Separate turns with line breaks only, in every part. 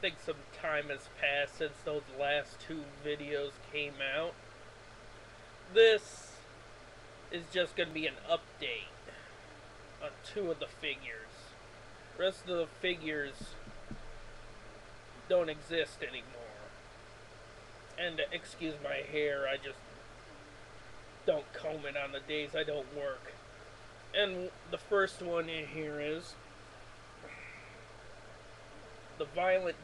think some time has passed since those last two videos came out. This is just going to be an update on two of the figures. The rest of the figures don't exist anymore. And excuse my hair, I just don't comb it on the days I don't work. And the first one in here is the Violent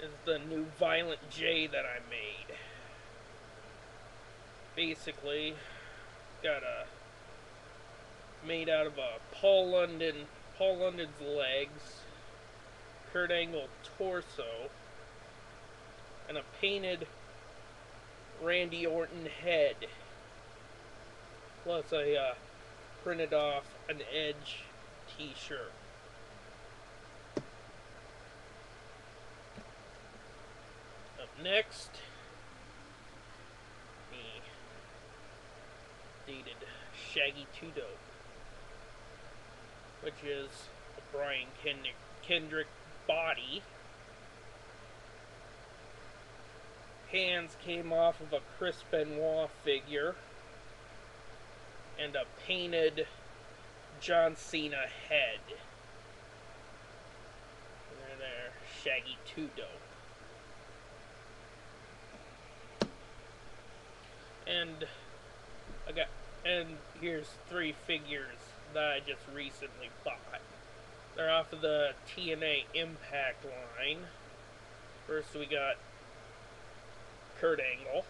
is the new Violent J that I made. Basically, got a made out of a Paul London Paul London's legs, Kurt Angle torso, and a painted Randy Orton head. Plus I uh, printed off an Edge t-shirt. Next, the dated Shaggy Two Dope, which is a Brian Kendrick, Kendrick body. Hands came off of a Chris Benoit figure and a painted John Cena head. There, there, Shaggy Two Dope. And I got, and here's three figures that I just recently bought. They're off of the TNA Impact line. First, we got Kurt Angle.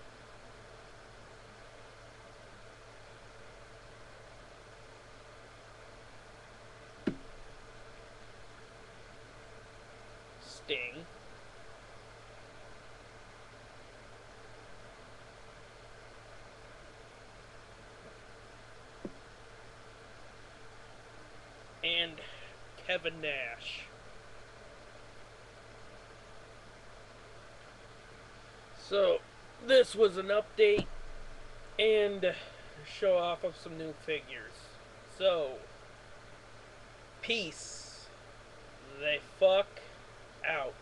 Sting. And Kevin Nash. So, this was an update and show off of some new figures. So, peace. They fuck out.